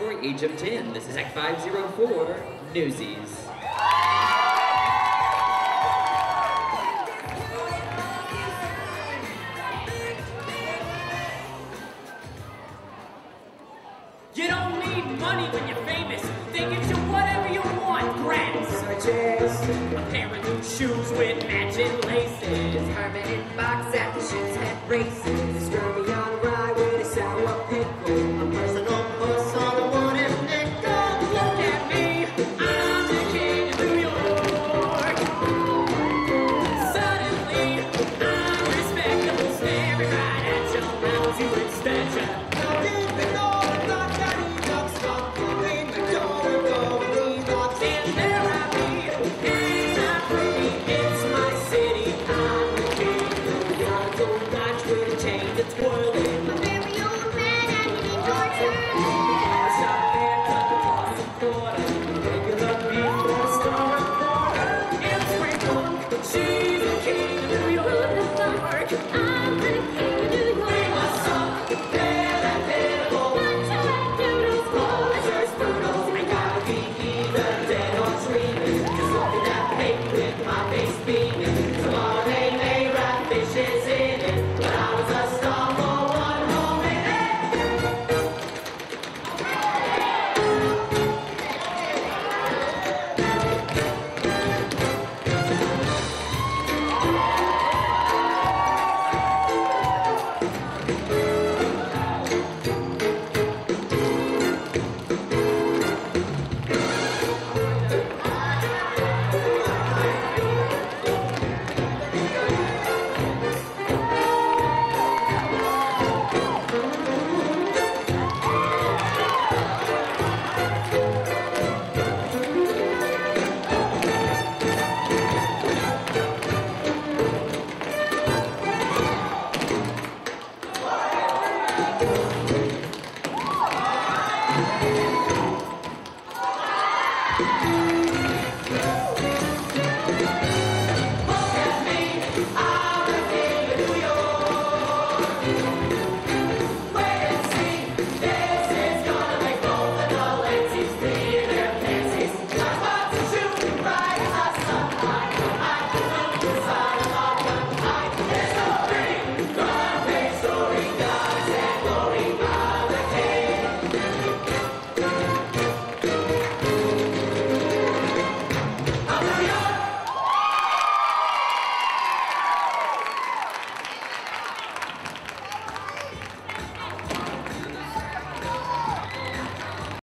category, Age of 10. This is Act 504, Newsies. You don't need money when you're famous. They give you whatever you want, grants. Such a pair of new shoes with matching laces. Permanent box at the Sheepshead races. Scurvy on rye with a sour pickle. A personal